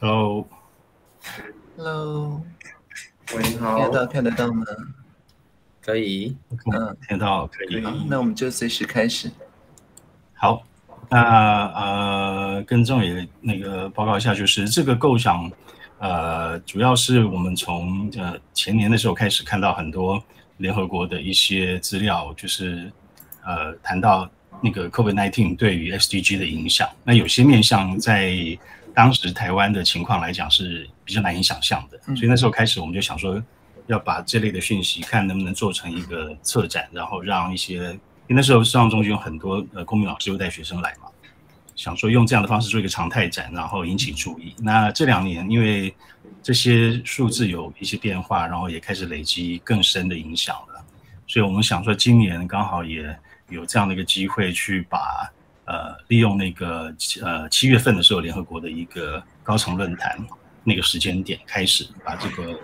Hello，Hello，喂，你好，看得到看得到吗？可以，嗯，听得到可以。好，那我们就随时开始。好，那呃，跟郑伟那个报告一下，就是这个构想，呃，主要是我们从呃前年的时候开始看到很多联合国的一些资料，就是呃谈到那个 COVID-19 对于 SDG 的影响。那有些面向在当时台湾的情况来讲是比较难以想象的，所以那时候开始我们就想说，要把这类的讯息看能不能做成一个策展，然后让一些，因为那时候上中心有很多呃公民老师又带学生来嘛，想说用这样的方式做一个常态展，然后引起注意。那这两年因为这些数字有一些变化，然后也开始累积更深的影响了，所以我们想说今年刚好也有这样的一个机会去把。呃，利用那个呃七月份的时候，联合国的一个高层论坛那个时间点开始，把这个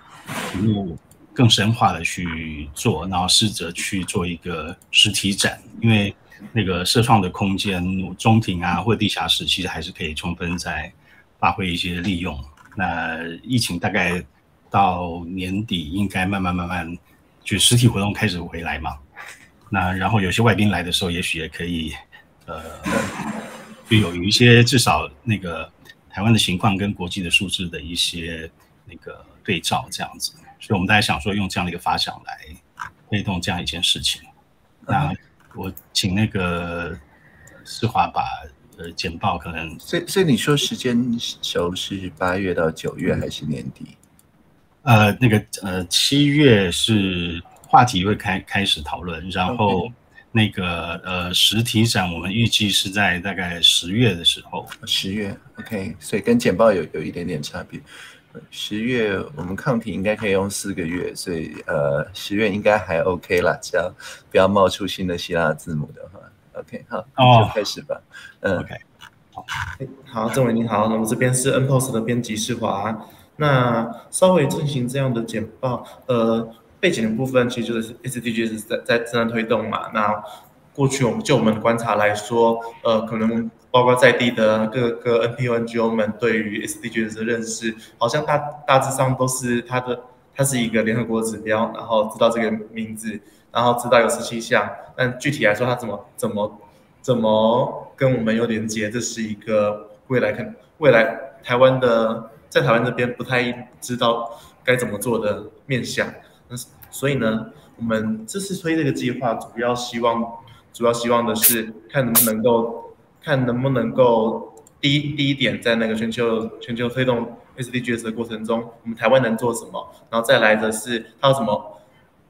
题目更深化的去做，然后试着去做一个实体展，因为那个社创的空间，中庭啊或地下室，其实还是可以充分在发挥一些利用。那疫情大概到年底，应该慢慢慢慢就实体活动开始回来嘛。那然后有些外宾来的时候，也许也可以。呃，就有一些至少那个台湾的情况跟国际的数字的一些那个对照这样子，所以我们大家想说用这样的一个发想来推动这样一件事情。那我请那个世华把呃简报可能，所以所以你说时间轴是八月到九月还是年底？呃，那个呃七月是话题会开开始讨论，然后。那个呃，实体展我们预计是在大概十月的时候。十月，OK，所以跟简报有有一点点差别。十月我们抗体应该可以用四个月，所以呃，十月应该还 OK 啦，只要不要冒出新的希腊字母的话，OK，好，哦，就开始吧。嗯，OK，好，好，郑伟你好，那么这边是 N Post 的编辑世华，那稍微进行这样的简报，呃。背景的部分其实就是 SDGs 在在正在推动嘛。那过去我们就我们观察来说，呃，可能包括在地的各个 NPO、NGO 们对于 SDGs 的认识，好像大大致上都是它的它是一个联合国指标，然后知道这个名字，然后知道有十七项，但具体来说它怎么怎么怎么跟我们有连接，这是一个未来看未来台湾的在台湾这边不太知道该怎么做的面向。所以呢，我们这次推这个计划，主要希望，主要希望的是看能不能够，看能不能够，第一第一点，在那个全球全球推动 SDGs 的过程中，我们台湾能做什么？然后再来的是，它有什么？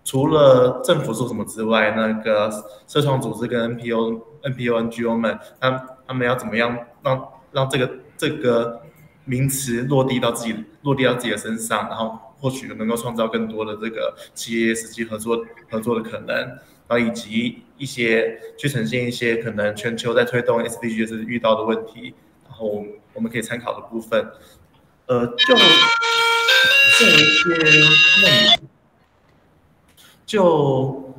除了政府做什么之外，那个社创组织跟 NPO、NPO、NGO 们，他他们要怎么样让让这个这个名词落地到自己落地到自己的身上，然后。或许能够创造更多的这个企业实际合作合作的可能，然后以及一些去呈现一些可能全球在推动 SDGs 遇到的问题，然后我们可以参考的部分，呃，就这一些内就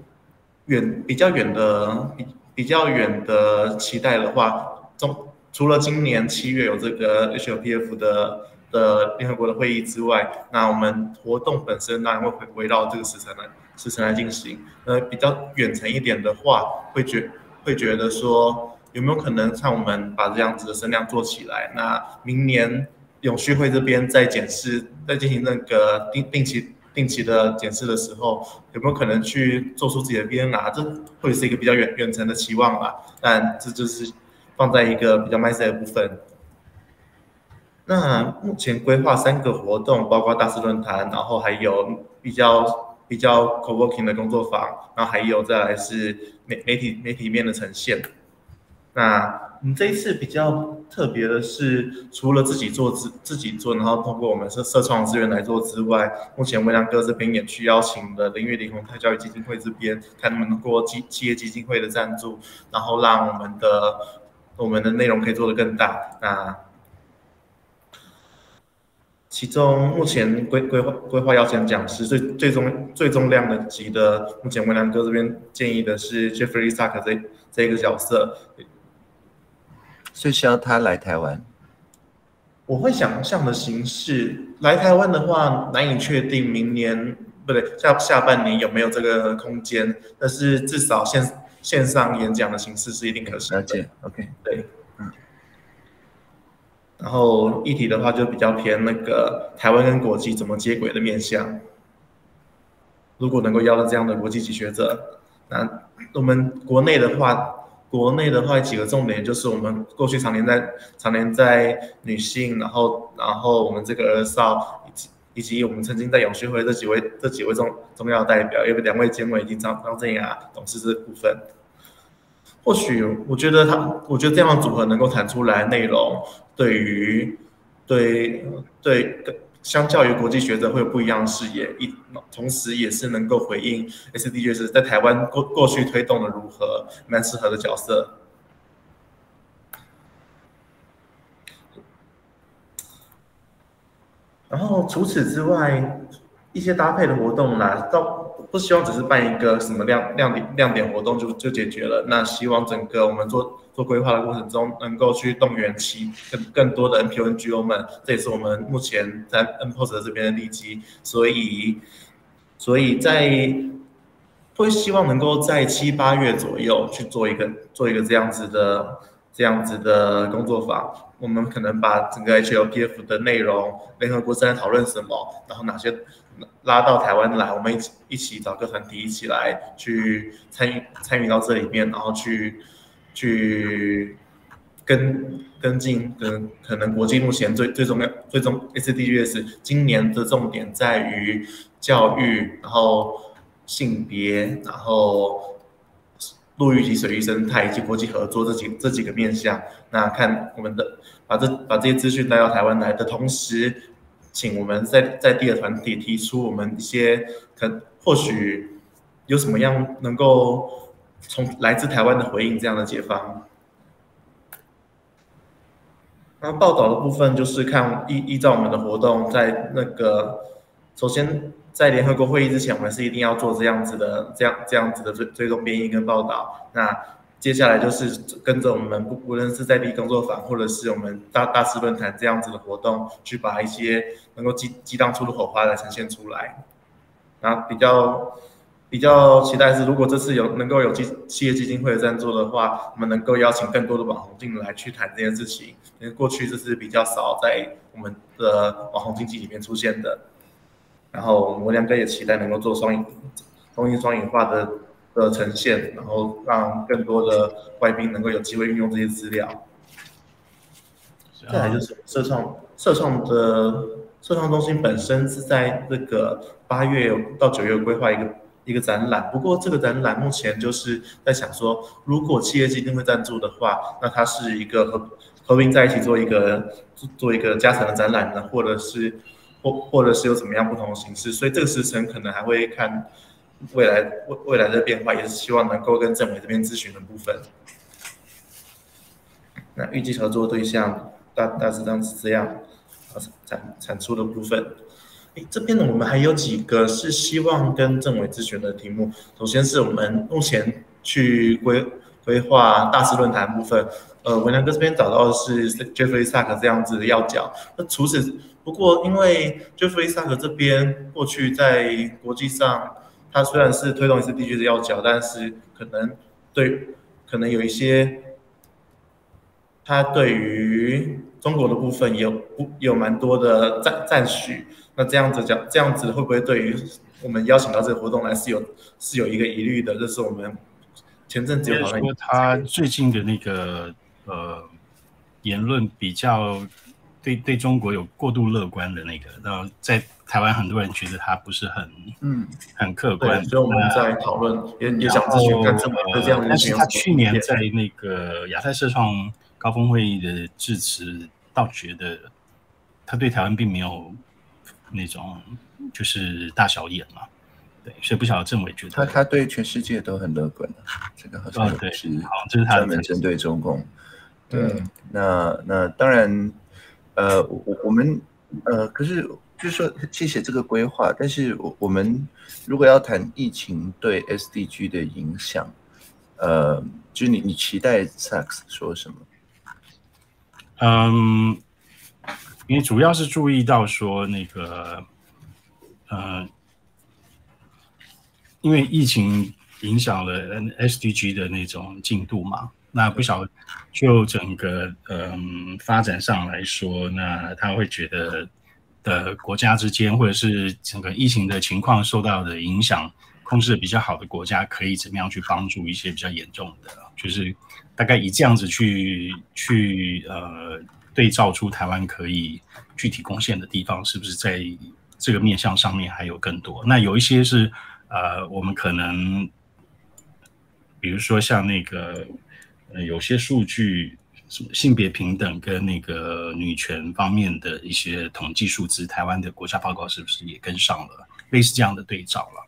远比较远的比比较远的期待的话，中除了今年七月有这个 HLPF 的。的联合国的会议之外，那我们活动本身当然会围围绕这个时程来时程来进行。呃，比较远程一点的话，会觉会觉得说有没有可能像我们把这样子的声量做起来？那明年永续会这边在检视，在进行那个定定期定期的检视的时候，有没有可能去做出自己的 BNR？这会是一个比较远远程的期望吧。但这就是放在一个比较 m y s 的部分。那目前规划三个活动，包括大师论坛，然后还有比较比较 co-working 的工作坊，然后还有再来是媒媒体媒体面的呈现。那我们这一次比较特别的是，除了自己做自自己做，然后通过我们社社创资源来做之外，目前微良哥这边也去邀请了林月林宏泰教育基金会这边，看能不能过企企业基金会的赞助，然后让我们的我们的内容可以做得更大。那其中目前规规划规划邀请讲师最最终最重量的级的，目前文良哥这边建议的是 Jeffrey Sack 这这个角色，所以需要他来台湾。我会想象的形式来台湾的话，难以确定明年不对下下半年有没有这个空间，但是至少线线上演讲的形式是一定可行的。了解 OK，对，嗯。然后议题的话就比较偏那个台湾跟国际怎么接轨的面向。如果能够邀到这样的国际级学者，那我们国内的话。国内的话，几个重点就是我们过去常年在常年在女性，然后然后我们这个儿少以及以及我们曾经在永续会这几位这几位重重要代表，因为两位监委以及张张振雅董事这部分，或许我觉得他，我觉得这样组合能够谈出来内容，对于对对。相较于国际学者会有不一样的视野，一同时也是能够回应 SDGs 在台湾过过去推动的如何，蛮适合的角色。然后除此之外，一些搭配的活动呢，到不希望只是办一个什么亮亮点亮点活动就就解决了。那希望整个我们做。做规划的过程中，能够去动员起更更多的 NPO、NGO 们，这也是我们目前在 NPOS 这边的利基。所以，所以在会希望能够在七八月左右去做一个做一个这样子的这样子的工作坊。我们可能把整个 HLPF 的内容，联合国正在讨论什么，然后哪些拉到台湾来，我们一起一起找个团体一起来去参与参与到这里面，然后去。去跟跟进，跟可能国际目前最最重要、最终 SDGs 今年的重点在于教育，然后性别，然后陆域及水域生态以及国际合作这几这几个面向。那看我们的把这把这些资讯带到台湾来的同时，请我们在在地的团体提出我们一些可或许有什么样能够。从来自台湾的回应这样的解方，那报道的部分就是看依依照我们的活动，在那个首先在联合国会议之前，我们是一定要做这样子的这样这样子的追追踪编译跟报道。那接下来就是跟着我们不无论是在地工作坊，或者是我们大大师论坛这样子的活动，去把一些能够激激荡出的火花来呈现出来，然后比较。比较期待是，如果这次有能够有基企业基金会的赞助的话，我们能够邀请更多的网红进来去谈这件事情。因为过去这是比较少在我们的网红经济里面出现的。然后我们两个也期待能够做双赢、中英双影化的的呈现，然后让更多的外宾能够有机会运用这些资料。再来就是社创，社创的社创中心本身是在这个八月到九月规划一个。一个展览，不过这个展览目前就是在想说，如果企业基金会赞助的话，那它是一个合合并在一起做一个做一个加长的展览呢，或者是或或者是有怎么样不同的形式，所以这个时程可能还会看未来未未来的变化，也是希望能够跟政委这边咨询的部分。那预计合作对象大大致上是这样，产产出的部分。这边呢，我们还有几个是希望跟政委咨询的题目。首先是我们目前去规规划大师论坛部分，呃，文良哥这边找到的是 Jeffrey Sack 这样子的要角。那除此，不过因为 Jeffrey Sack 这边过去在国际上，他虽然是推动一次地区的要角，但是可能对可能有一些，他对于中国的部分有不有蛮多的赞赞许。那这样子讲，这样子会不会对于我们邀请到这个活动来是有是有一个疑虑的？这是我们前阵子有说他最近的那个呃言论比较对对中国有过度乐观的那个，然后在台湾很多人觉得他不是很嗯很客观，所以我们在讨论也也想咨询看这么这样的。但是他去年在那个亚太社创高峰会议的致辞，倒觉得他对台湾并没有。那种就是大小眼嘛，对，所以不晓得政委觉得他他对全世界都很乐观这个好像是好，这是他专门针对中共。对，那那当然，呃，我我们呃，可是就是说谢谢这个规划，但是我我们如果要谈疫情对 SDG 的影响，呃，就是你你期待 Sachs 说什么？嗯。因为主要是注意到说那个，呃，因为疫情影响了 SDG 的那种进度嘛，那不晓就整个嗯发展上来说，那他会觉得的国家之间或者是整个疫情的情况受到的影响控制的比较好的国家，可以怎么样去帮助一些比较严重的，就是大概以这样子去去呃。对照出台湾可以具体贡献的地方，是不是在这个面向上面还有更多？那有一些是呃，我们可能比如说像那个呃，有些数据什么性别平等跟那个女权方面的一些统计数字，台湾的国家报告是不是也跟上了类似这样的对照了？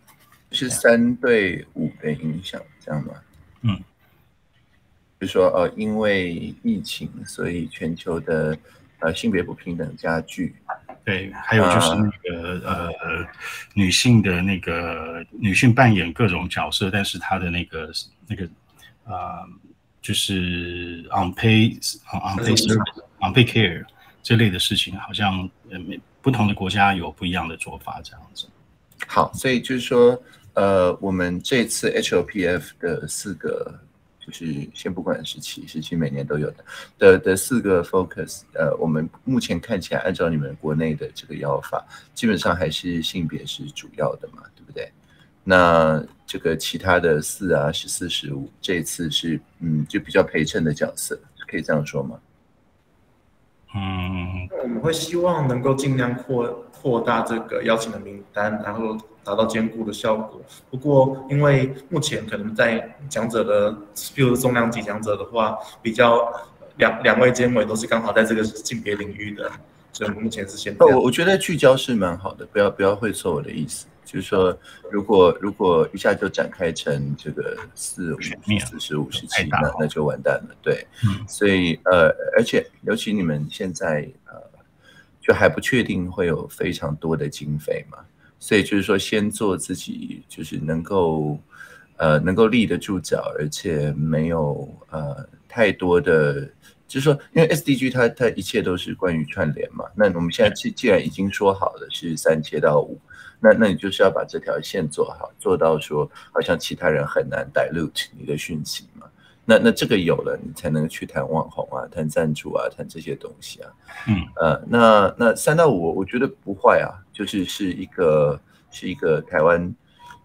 是三对五的影响，这样吗？嗯。就说呃，因为疫情，所以全球的呃性别不平等加剧。对，还有就是那个呃女性的那个女性扮演各种角色，但是她的那个那个呃就是 unpaid unpaid service unpaid care 这类的事情，好像呃不同的国家有不一样的做法，这样子。好，所以就是说呃，我们这次 HOPF 的四个。就是先不管十七，十七每年都有的的的四个 focus，呃，我们目前看起来，按照你们国内的这个要法，基本上还是性别是主要的嘛，对不对？那这个其他的四啊，十四、十五，这次是嗯，就比较陪衬的角色，可以这样说吗？嗯，我们会希望能够尽量扩扩大这个邀请的名单，然后。达到兼顾的效果。不过，因为目前可能在讲者的，比如重量级讲者的话，比较两两位监委都是刚好在这个性别领域的，所以目前是先。我我觉得聚焦是蛮好的，不要不要会错我的意思，就是说，如果如果一下就展开成这个四五四十五十七，那那就完蛋了。对，所以呃，而且尤其你们现在呃，就还不确定会有非常多的经费嘛。所以就是说，先做自己，就是能够，呃，能够立得住脚，而且没有呃太多的，就是说，因为 SDG 它它一切都是关于串联嘛。那我们现在既既然已经说好了是三切到五，那那你就是要把这条线做好，做到说好像其他人很难 dilute 你的讯息嘛。那那这个有了，你才能去谈网红啊，谈赞助啊，谈这些东西啊。嗯，呃，那那三到五，我觉得不坏啊，就是是一个是一个台湾，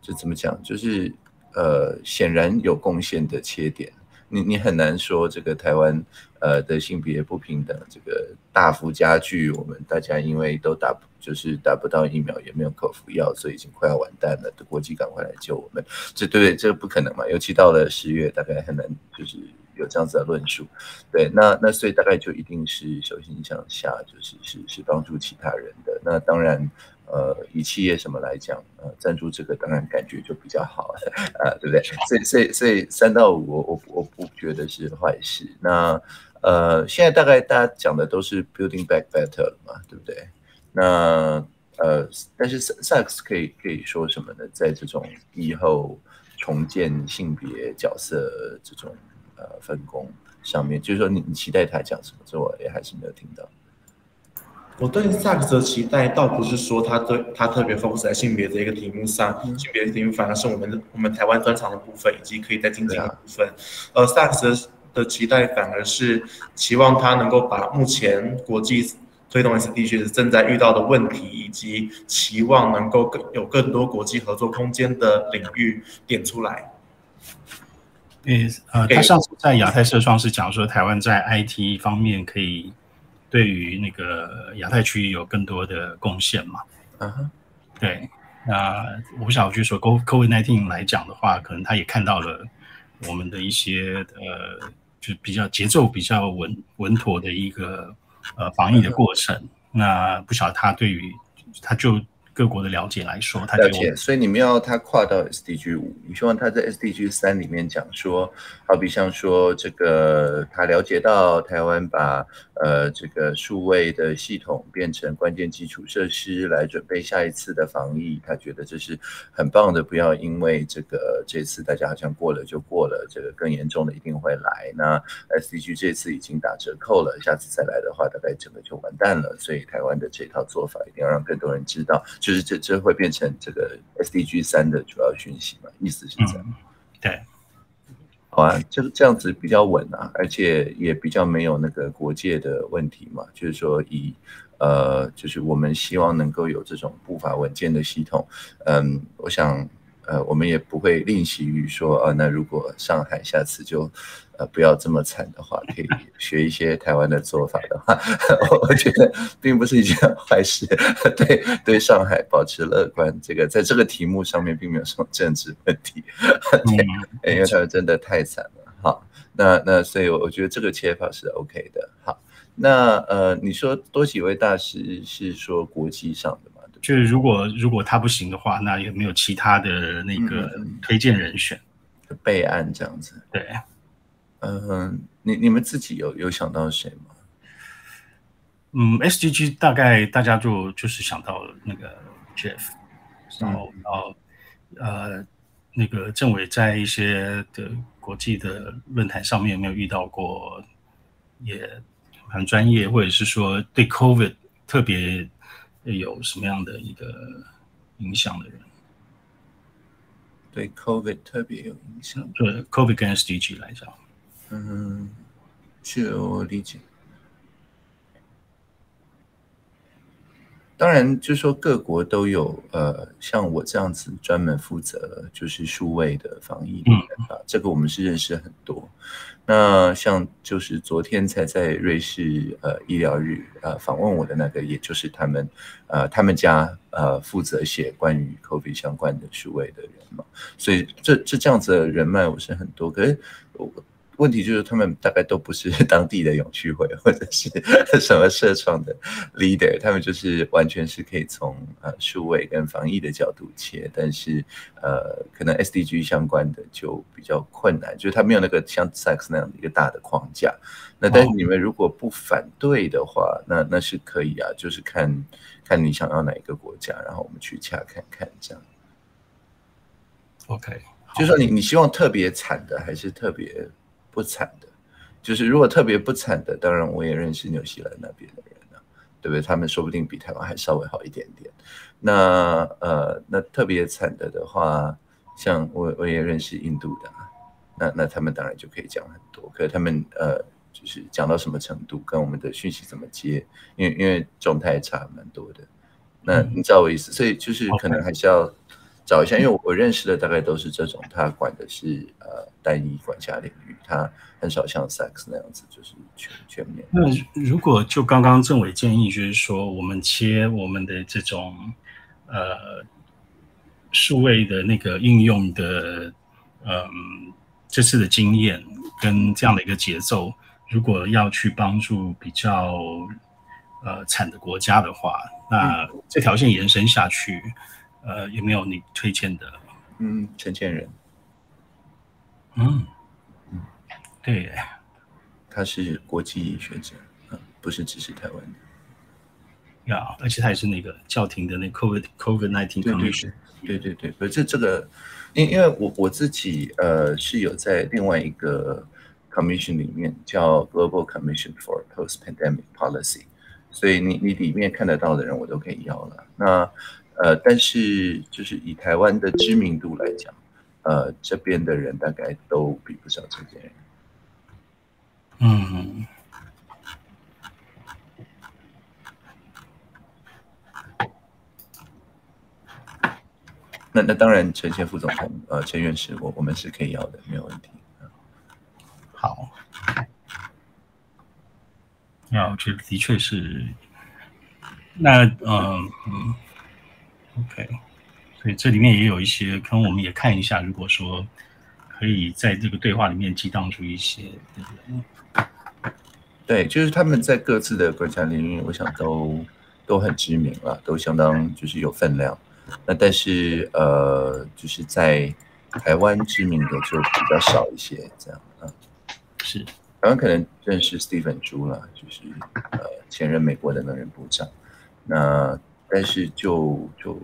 就怎么讲，就是呃，显然有贡献的切点。你你很难说这个台湾呃的性别不平等这个大幅加剧，我们大家因为都打。就是打不到疫苗，也没有口服药，所以已经快要完蛋了。国际赶快来救我们，这对这个不可能嘛？尤其到了十月，大概很难就是有这样子的论述。对，那那所以大概就一定是首先向下，就是是是帮助其他人的。那当然，呃，以企业什么来讲，呃，赞助这个当然感觉就比较好 啊，对不对？所以所以所以三到五，我我我不觉得是坏事。那呃，现在大概大家讲的都是 building back better 了嘛，对不对？那呃，但是萨克斯可以可以说什么呢？在这种以后重建性别角色这种呃分工上面，就是说你你期待他讲什么？这我也还是没有听到。我对萨克斯的期待倒不是说他对他特别 focus 在性别这一个题目上，性别题目反而是我们我们台湾专长的部分，以及可以在进行的部分。呃，萨克斯的期待反而是期望他能够把目前国际。推动 SDGs 正在遇到的问题，以及期望能够更有更多国际合作空间的领域点出来。诶，呃，他上次在亚太社创是讲说，台湾在 I T 方面可以对于那个亚太区域有更多的贡献嘛？嗯哼，对。那我不晓得，就说 COVID nineteen 来讲的话，可能他也看到了我们的一些呃，就比较节奏比较稳稳妥的一个。呃，防疫的过程，那不晓得他对于他就各国的了解来说，他了解。所以你们要他跨到 SDG 五，你希望他在 SDG 三里面讲说，好比像说这个他了解到台湾把呃这个数位的系统变成关键基础设施来准备下一次的防疫，他觉得这是很棒的。不要因为这个这次大家好像过了就过了，这个更严重的一定会来。那 SDG 这次已经打折扣了，下次再来的话，大概整个就完蛋了。所以台湾的这套做法一定要让更多人知道。就是这这会变成这个 SDG 三的主要讯息嘛？意思是这样。对，好啊，这这样子比较稳啊，而且也比较没有那个国界的问题嘛。就是说，以呃，就是我们希望能够有这种步伐稳健的系统。嗯，我想。呃，我们也不会吝惜于说，啊，那如果上海下次就，呃，不要这么惨的话，可以学一些台湾的做法的话，我觉得并不是一件坏事。对，对上海保持乐观，这个在这个题目上面并没有什么政治问题。对，因为他们真的太惨了。好，那那所以，我我觉得这个切法是 OK 的。好，那呃，你说多几位大师是说国际上的？就是如果如果他不行的话，那有没有其他的那个推荐人选备案这样子？对，嗯，你你们自己有有想到谁吗？嗯，SGG 大概大家就就是想到那个 Jeff，然后然后呃那个政委在一些的国际的论坛上面有没有遇到过也很专业，或者是说对 COVID 特别。有什么样的一个影响的人？对 COVID 特别有影响。对 COVID 跟 SDG 来讲，嗯，是我理解。当然，就说各国都有，呃，像我这样子专门负责就是数位的防疫的人啊，这个我们是认识很多。那像就是昨天才在瑞士呃医疗日呃访问我的那个，也就是他们呃他们家呃负责写关于 COVID 相关的数位的人嘛，所以这这这样子的人脉我是很多，可是我。问题就是他们大概都不是 当地的永续会或者是 什么社创的 leader，他们就是完全是可以从呃数位跟防疫的角度切，但是呃可能 SDG 相关的就比较困难，就是他没有那个像 Sax 那样的一个大的框架。那但是你们如果不反对的话，那那是可以啊，就是看看你想要哪一个国家，然后我们去洽看看这样。OK，就说你你希望特别惨的还是特别？不惨的，就是如果特别不惨的，当然我也认识纽西兰那边的人呢，对不对？他们说不定比台湾还稍微好一点点。那呃，那特别惨的的话，像我我也认识印度的，那那他们当然就可以讲很多。可是他们呃，就是讲到什么程度，跟我们的讯息怎么接，因为因为状态差蛮多的。那你知道我意思，所以就是可能还是要。找一下，因为我认识的大概都是这种，他管的是呃单一管辖领域，他很少像 Sex 那样子，就是全全面。那如果就刚刚政委建议，就是说我们切我们的这种呃数位的那个应用的，嗯，这次的经验跟这样的一个节奏，如果要去帮助比较呃惨的国家的话，那这条线延伸下去。呃，有没有你推荐的？嗯，陈建仁。嗯嗯，对，他是国际学者，嗯，不是只是台湾的。呀，而且他也是那个教廷的那 COVID COVID nineteen。对对对，不是这个，因因为我我自己呃是有在另外一个 commission 里面叫 Global Commission for Post Pandemic Policy，所以你你里面看得到的人我都可以要了。那呃，但是就是以台湾的知名度来讲，呃，这边的人大概都比不上这边人。嗯。那那当然，陈先副总统，呃，陈院士，我我们是可以要的，没有问题。好。那我觉得的确是，那嗯嗯。OK，所以这里面也有一些，可能我们也看一下。如果说可以在这个对话里面激荡出一些，对，就是他们在各自的国家领域，我想都都很知名了，都相当就是有分量。那但是呃，就是在台湾知名的就比较少一些，这样啊。是，台湾可能认识 Stephen 朱了，就是呃前任美国的能源部长。那但是就就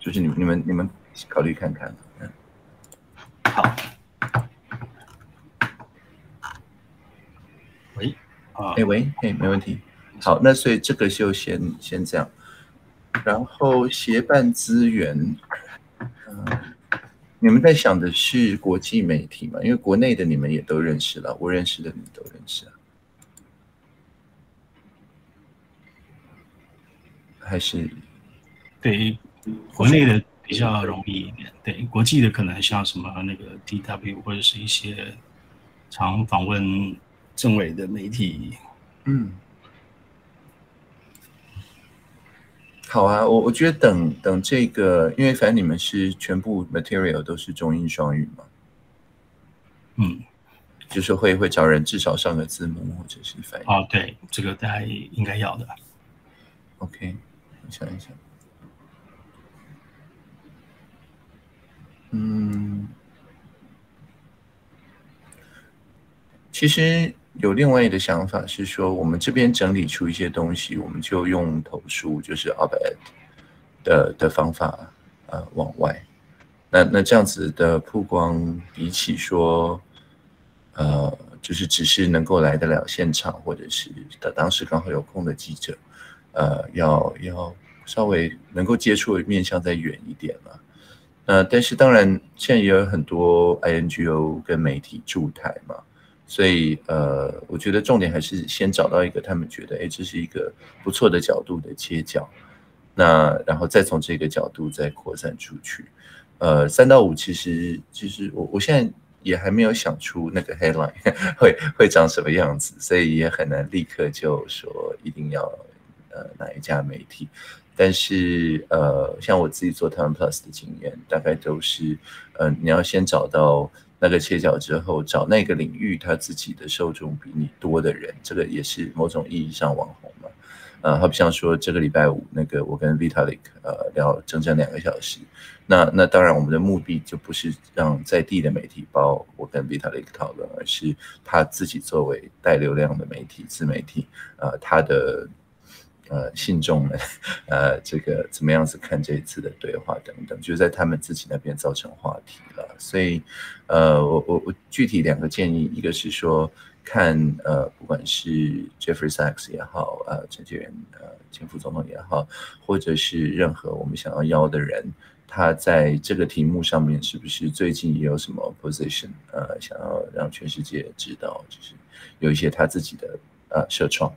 就是你你们你们考虑看看，嗯。好。喂，啊，哎喂，哎，没问题。好，那所以这个就先先这样。然后协办资源，嗯，你们在想的是国际媒体嘛？因为国内的你们也都认识了，我认识的你都认识啊。还是对国内的比较容易一点，对国际的可能像什么那个 DW 或者是一些常访问政委的媒体，嗯。好啊，我我觉得等等这个，因为反正你们是全部 material 都是中英双语嘛，嗯，就是会会找人至少上个字幕或者是翻译。哦，对，这个大家应该要的。OK，我想一想，嗯，其实。有另外的想法是说，我们这边整理出一些东西，我们就用投书，就是 op-ed 的的方法，呃，往外。那那这样子的曝光，比起说，呃，就是只是能够来得了现场，或者是的当时刚好有空的记者，呃，要要稍微能够接触的面向再远一点嘛。呃，但是当然，现在也有很多 INGO 跟媒体驻台嘛。所以，呃，我觉得重点还是先找到一个他们觉得，哎，这是一个不错的角度的切角，那然后再从这个角度再扩散出去。呃，三到五其实其实我我现在也还没有想出那个 headline 会会长什么样子，所以也很难立刻就说一定要呃哪一家媒体。但是呃，像我自己做台湾 Plus 的经验，大概都是，呃，你要先找到。那个切角之后，找那个领域他自己的受众比你多的人，这个也是某种意义上网红嘛。呃，好比像说这个礼拜五，那个我跟 Vitalik 呃聊整整两个小时，那那当然我们的目的就不是让在地的媒体包我跟 Vitalik 讨论，而是他自己作为带流量的媒体自媒体，呃，他的。呃，信众们，呃，这个怎么样子看这一次的对话等等，就在他们自己那边造成话题了。所以，呃，我我我具体两个建议，一个是说，看呃，不管是 Jeffrey Sachs 也好，呃，陈建元呃前副总统也好，或者是任何我们想要邀的人，他在这个题目上面是不是最近也有什么 position，呃，想要让全世界知道，就是有一些他自己的呃社创。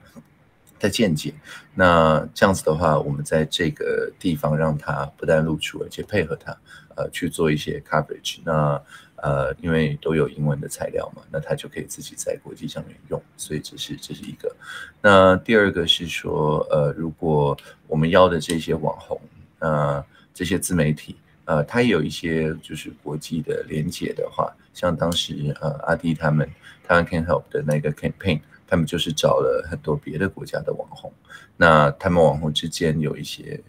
的见解，那这样子的话，我们在这个地方让他不但露出，而且配合他，呃，去做一些 coverage。那呃，因为都有英文的材料嘛，那他就可以自己在国际上面用。所以这是这是一个。那第二个是说，呃，如果我们要的这些网红，呃，这些自媒体，呃，他也有一些就是国际的连接的话，像当时呃阿迪他们他们 Can Help 的那个 campaign。他们就是找了很多别的国家的网红，那他们网红之间有一些。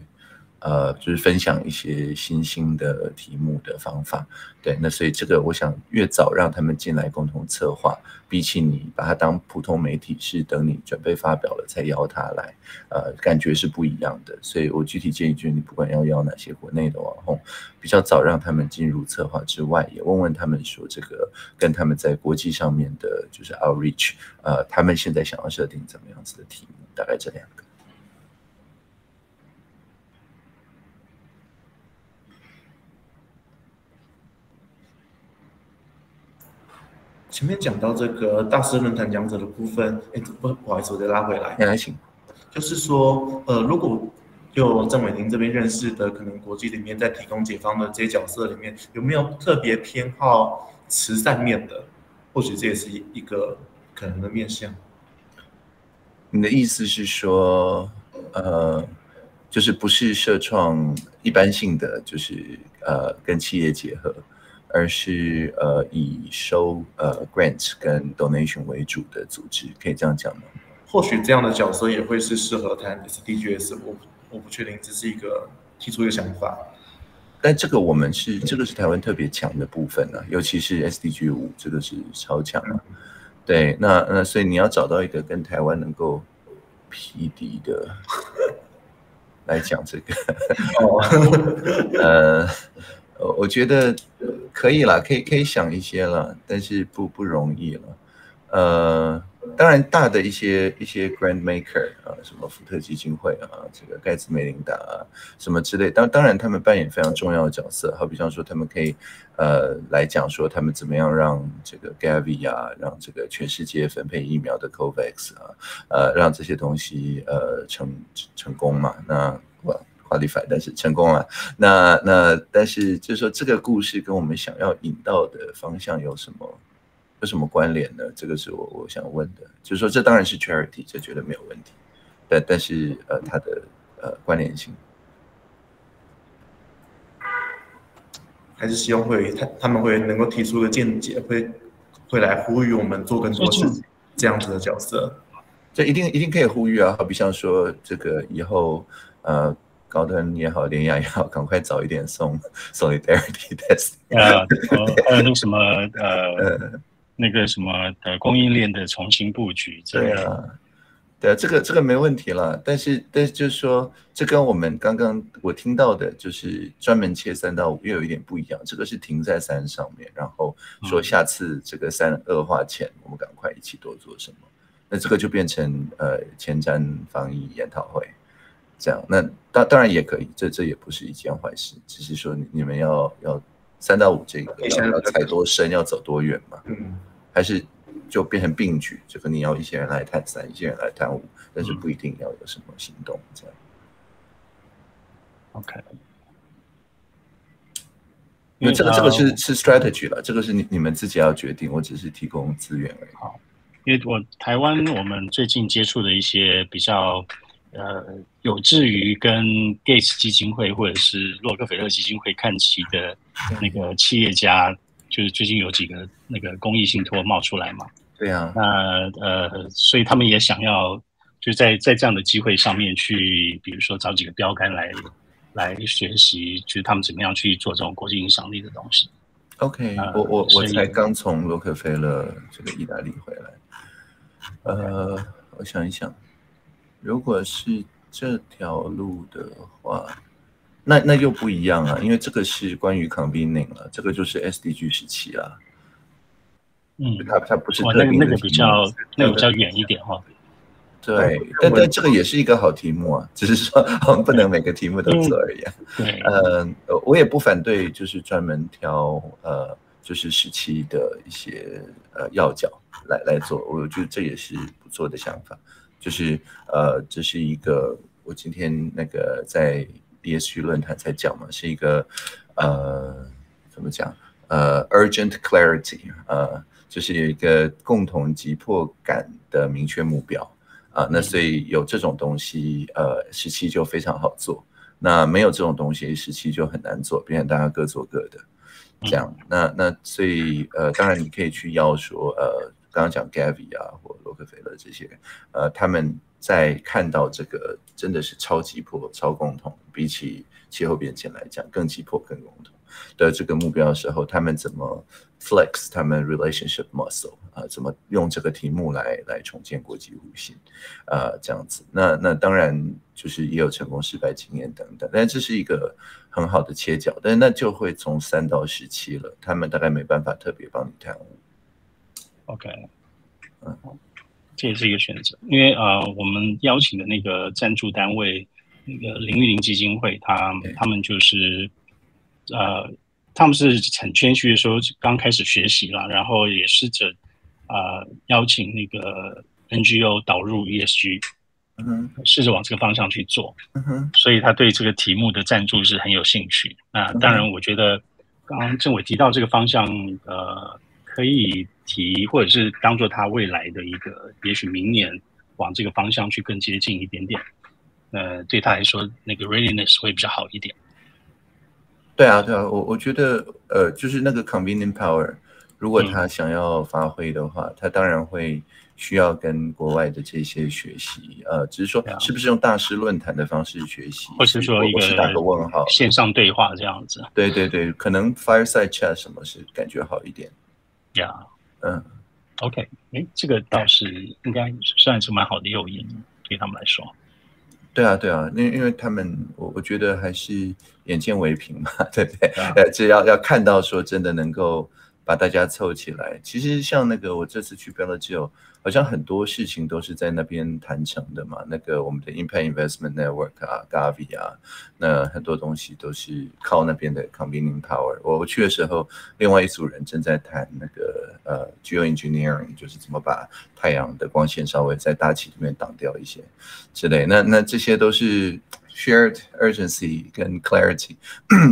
呃，就是分享一些新兴的题目的方法，对，那所以这个我想越早让他们进来共同策划，比起你把它当普通媒体，是等你准备发表了才邀他来，呃，感觉是不一样的。所以我具体建议就是你不管要邀哪些国内的网红，比较早让他们进入策划之外，也问问他们说这个跟他们在国际上面的就是 outreach，呃，他们现在想要设定怎么样子的题目，大概这两个。前面讲到这个大师论坛讲者的部分，哎，不不好意思，我再拉回来。来，请。就是说，呃，如果就郑伟霆这边认识的，可能国际里面在提供解方的这些角色里面，有没有特别偏好慈善面的？或许这也是一一个可能的面向。你的意思是说，呃，就是不是社创一般性的，就是呃，跟企业结合。而是呃以收呃 grant 跟 donation 为主的组织，可以这样讲吗？或许这样的角色也会是适合谈 SDGs，我我不确定，这是一个提出一个想法。但这个我们是这个是台湾特别强的部分呢，尤其是 SDG 五，这个是超强啊。对，那那所以你要找到一个跟台湾能够匹敌的 来讲这个，呃，呃我觉得可以啦，可以可以想一些了，但是不不容易了，呃。当然，大的一些一些 grand maker 啊，什么福特基金会啊，这个盖茨梅琳达啊，什么之类，当当然他们扮演非常重要的角色。好比方说，他们可以呃来讲说，他们怎么样让这个 Gavi 啊，让这个全世界分配疫苗的 Covax 啊，呃，让这些东西呃成成功嘛？那，qualify，但是成功了。那那但是就是说，这个故事跟我们想要引到的方向有什么？有什么关联呢？这个是我我想问的，就是说这当然是 charity，这绝对没有问题，但但是呃，它的呃关联性，还是希望会他他们会能够提出个见解，会会来呼吁我们做更多事情，这样子的角色，这一定一定可以呼吁啊！好比像说这个以后呃高端也好，联雅也好，赶快早一点送 solidarity test，呃，还有那个什么呃。那个什么的供应链的重新布局，对啊，对啊，这个这个没问题了。但是但是就是说，这跟我们刚刚我听到的，就是专门切三到五又有一点不一样。这个是停在三上面，然后说下次这个三恶化前，我们赶快一起多做什么。那这个就变成呃前瞻防疫研讨会这样。那当当然也可以，这这也不是一件坏事，只是说你们要要三到五这个要踩多深，要走多远嘛。嗯。还是就变成并举，就跟你要一些人来探三，一些人来探五，但是不一定要有什么行动这样。OK，因为这个这个是是 strategy 了，这个是你你们自己要决定，我只是提供资源而已。好，因为我台湾我们最近接触的一些比较呃有志于跟 Gates 基金会或者是洛克菲勒基金会看齐的那个企业家。就是最近有几个那个公益信托冒出来嘛？对啊，那呃，所以他们也想要就在在这样的机会上面去，比如说找几个标杆来来学习，就是他们怎么样去做这种国际影响力的东西。OK，我我我才刚从洛克菲勒这个意大利回来，呃，我想一想，如果是这条路的话。那那又不一样啊，因为这个是关于 convening 了，这个就是 SDG 时期啊。嗯，它它不是那个那个比较那个比较远一点哈。对，但但这个也是一个好题目啊，只是说我们不能每个题目都做而已。对，呃，我也不反对，就是专门挑呃，就是时期的一些呃要角来来做，我觉得这也是不错的想法。就是呃，这是一个我今天那个在。BSG 论坛才讲嘛，是一个呃，怎么讲？呃，urgent clarity，呃，就是有一个共同急迫感的明确目标啊。那所以有这种东西，呃，十七就非常好做。那没有这种东西，十七就很难做，并且大家各做各的这样。那那所以呃，当然你可以去要说，呃，刚刚讲 Gavi 啊，或洛克菲勒这些，呃，他们。在看到这个真的是超急迫、超共同，比起气候变迁来讲更急迫、更共同的这个目标的时候，他们怎么 flex 他们 relationship muscle 啊？怎么用这个题目来来重建国际互信啊？这样子，那那当然就是也有成功、失败经验等等，但这是一个很好的切角，但那就会从三到十七了，他们大概没办法特别帮你谈。OK，嗯。这也是一个选择，因为呃，我们邀请的那个赞助单位，那个林玉玲基金会，他他们就是呃，他们是很谦虚的说，刚开始学习了，然后也试着呃邀请那个 NGO 导入 ESG，嗯，试着往这个方向去做，嗯哼，所以他对这个题目的赞助是很有兴趣。那当然，我觉得刚刚政委提到这个方向，呃。可以提，或者是当做他未来的一个，也许明年往这个方向去更接近一点点，呃，对他来说那个 readiness 会比较好一点。对啊，对啊，我我觉得，呃，就是那个 convening power，如果他想要发挥的话，他当然会需要跟国外的这些学习，呃，只是说是不是用大师论坛的方式学习，或是说一个是打个问号，线上对话这样子。对对对，可能 fireside chat 什么是感觉好一点，呀。嗯。OK，哎，这个倒是应该算是蛮好的诱因，对他们来说。对啊，对啊，因因为他们，我我觉得还是眼见为凭嘛，对不对？呃啊呃，这要要看到说真的能够把大家凑起来。其实像那个我这次去 Bellagio，好像很多事情都是在那边谈成的嘛。那个我们的 Impact Investment Network 啊，Gavi 啊，那很多东西都是靠那边的 convening power。我我去的时候，另外一组人正在谈那个呃 geoengineering，就是怎么把太阳的光线稍微在大气里面挡掉一些之类。那那这些都是 shared urgency 跟 clarity，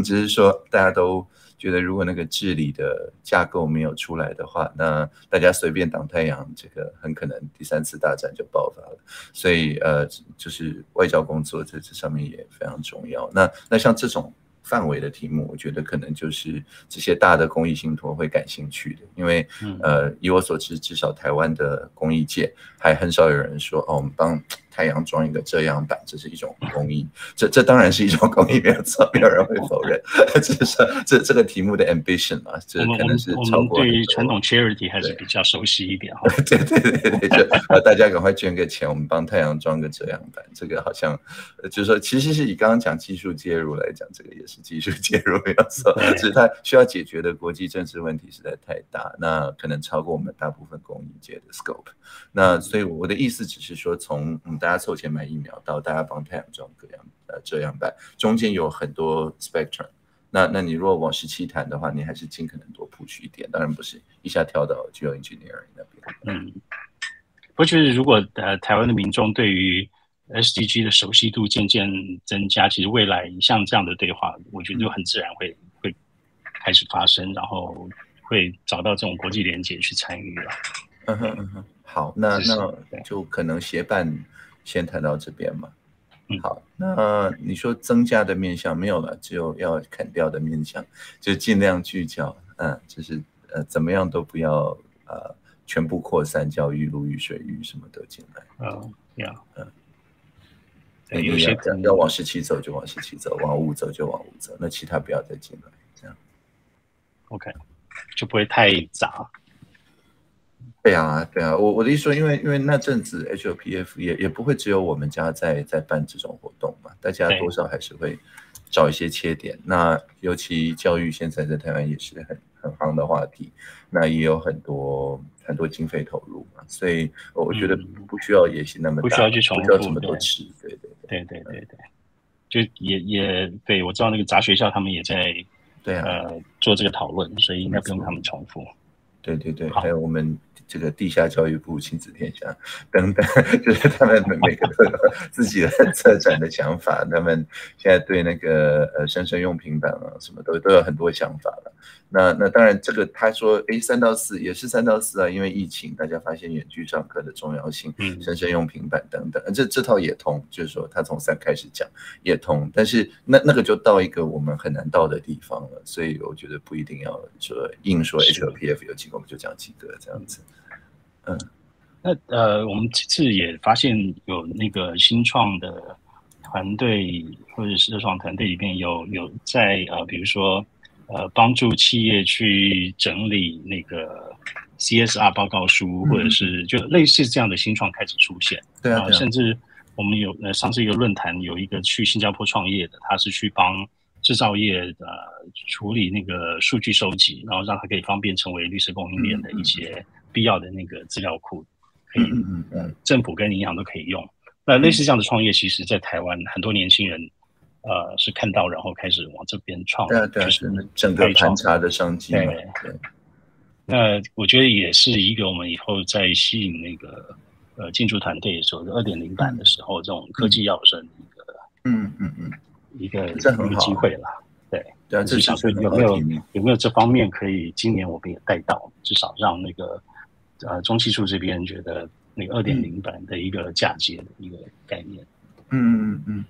只是说大家都觉得如果那个治理的架构没有出来的话，那大家随便挡太阳，这个很可能第三次大战就爆发了。所以呃，就是外交工作在这上面也非常重要。那那像这种。范围的题目，我觉得可能就是这些大的公益信托会感兴趣的，因为嗯呃，以我所知，至少台湾的公益界还很少有人说哦，我们帮太阳装一个遮阳板，这是一种工艺。这这当然是一种工艺，没有错，没有人会否认。这是这这个题目的 ambition 啊，这可能是超过对传统 charity 还是比较熟悉一点 哈。对对对对对，就呃大家赶快捐个钱，我们帮太阳装个遮阳板。这个好像呃就是说，其实是以刚刚讲技术介入来讲，这个也是技术介入没有错，对只是它需要解决的国际政治问题实在太大，那可能超过我们大部分公益界的 scope。那所以我的意思只是说，从嗯大家凑钱买疫苗到大家帮太阳装各样呃遮阳板，中间有很多 spectrum。那那你如果往十七谈的话，你还是尽可能多 push 一点，当然不是一下跳到 geoengineering 那边。嗯，不过就是如果呃台湾的民众对于 SDG 的熟悉度渐渐增加，其实未来像这样的对话，我觉得就很自然会会开始发生，然后会找到这种国际连接去参与了。嗯哼嗯哼，好，那那就可能协办先谈到这边嘛。嗯好，那你说增加的面向没有了，只有要砍掉的面向，就尽量聚焦，嗯，就是呃怎么样都不要呃全部扩散，叫玉露、玉水、玉什么都进来。嗯，要，嗯，有些要往十七走就往十七走，往五走就往五走，那其他不要再进来，这样。OK 就不会太杂。对啊，对啊，我我的意思说，因为因为那阵子 HOPF 也也不会只有我们家在在办这种活动嘛，大家多少还是会找一些切点。那尤其教育现在在台湾也是很很夯的话题，那也有很多很多经费投入嘛，所以我我觉得嗯。不需要野心那么大，不需要去重不需要这么多吃，对对对对对对对，就也也对我知道那个杂学校他们也在对啊，呃做这个讨论，所以应该不用他们重复。对对对，还有我们这个地下教育部亲子天下等等，就是他们每个都有自己的策展的想法，他们现在对那个呃生生用平板啊什么都都有很多想法了。那那当然，这个他说，诶，三到四也是三到四啊，因为疫情，大家发现远距上课的重要性，嗯生生用平板等等，这这套也通，就是说他从三开始讲也通，但是那那个就到一个我们很难到的地方了，所以我觉得不一定要说硬说 HLPF 有几个，我们就讲几个这样子。那呃，我们这次也发现有那个新创的团队或者是社创团队里面有有在呃，比如说呃，帮助企业去整理那个 CSR 报告书，嗯或者是就类似这样的新创开始出现。对啊，呃，对啊。甚，至我们有呃上次一个论坛有一个去新加坡创业的，他是去帮制造业呃处理那个数据收集，然后让它可以方便成为绿色供应链的一些必要的那个资料库，可以嗯嗯政府跟银行都可以用。那类似这样的创业，其实在台湾很多年轻人呃是看到然后开始往这边创，对啊，对是是整个盘查的商机，对。对，那我觉得也是一个我们以后在吸引那个呃进驻团队的时候，二点零版的时候，这种科技要生的一个嗯嗯嗯，一个一个机会啦。对啊，至少是是有没有有没有这方面可以今年我们也带到，至少让那个呃中汽数这边觉得那个二点零版的一个嫁接的一个概念。嗯嗯嗯，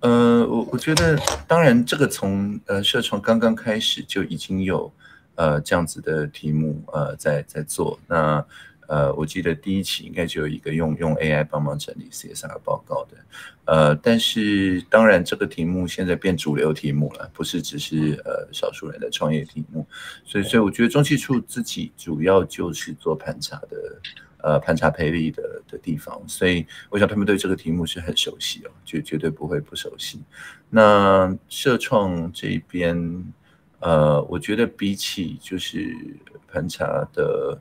呃，我我觉得，当然，这个从呃社创刚刚开始就已经有呃这样子的题目呃在在做。那呃，我记得第一期应该就有一个用用 AI 帮忙整理 CSR 报告的，呃，但是当然这个题目现在变主流题目了，不是只是呃少数人的创业题目，所以所以我觉得中汽处自己主要就是做盘查的，呃，盘查赔率的的地方，所以我想他们对这个题目是很熟悉哦，绝绝对不会不熟悉。那社创这边，呃，我觉得比起就是盘查的。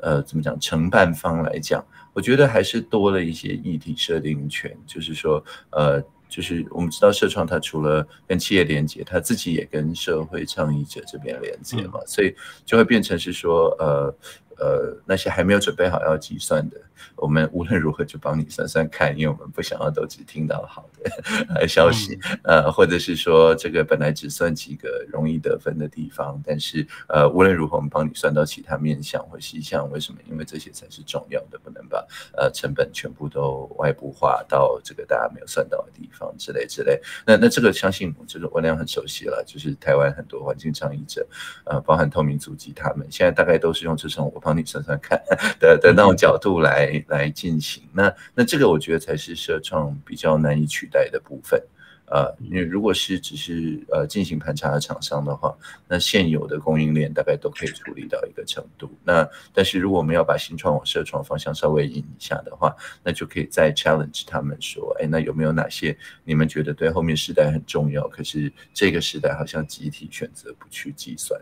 呃，怎么讲？承办方来讲，我觉得还是多了一些议题设定权，就是说，呃，就是我们知道社创它除了跟企业连接，它自己也跟社会倡议者这边连接嘛，所以就会变成是说，呃。呃，那些还没有准备好要计算的，我们无论如何就帮你算算看，因为我们不想要都只听到好的 消息，呃，或者是说这个本来只算几个容易得分的地方，但是呃，无论如何我们帮你算到其他面向或细项，为什么？因为这些才是重要的，不能把呃成本全部都外部化到这个大家没有算到的地方之类之类。那那这个相信就是我俩很熟悉了，就是台湾很多环境倡议者，呃，包含透明组织他们，现在大概都是用这种我。帮你算算看 的的那种角度来来进行，那那这个我觉得才是社创比较难以取代的部分，呃，因为如果是只是呃进行盘查的厂商的话，那现有的供应链大概都可以处理到一个程度。那但是如果我们要把新创往社创方向稍微引一下的话，那就可以再 challenge 他们说，哎，那有没有哪些你们觉得对后面时代很重要，可是这个时代好像集体选择不去计算，